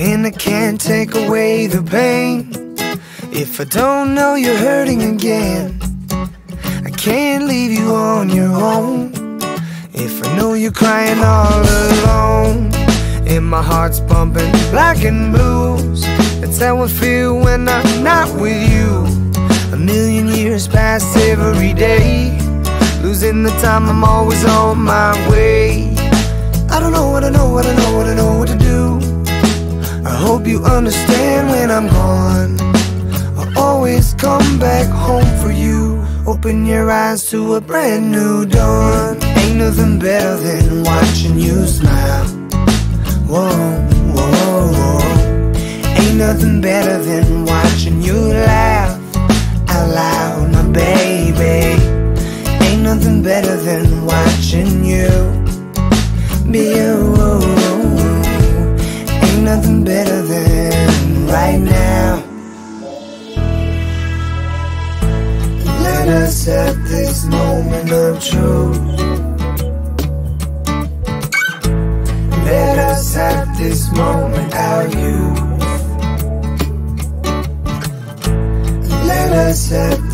And I can't take away the pain if I don't know you're hurting again. I can't leave you on your own if I know you're crying all alone. And my heart's pumping black and blues. That's how I feel when I'm not with you. A million years pass every day. Losing the time, I'm always on my way. I don't know I know, what I know you understand when I'm gone. I'll always come back home for you. Open your eyes to a brand new dawn. Ain't nothing better than watching you smile. Whoa, whoa, whoa. Ain't nothing better than watching you laugh out loud, my baby. Ain't nothing better than watching you be you. Ain't nothing better than us have this moment of truth. Let us have this moment, our youth. Let us have.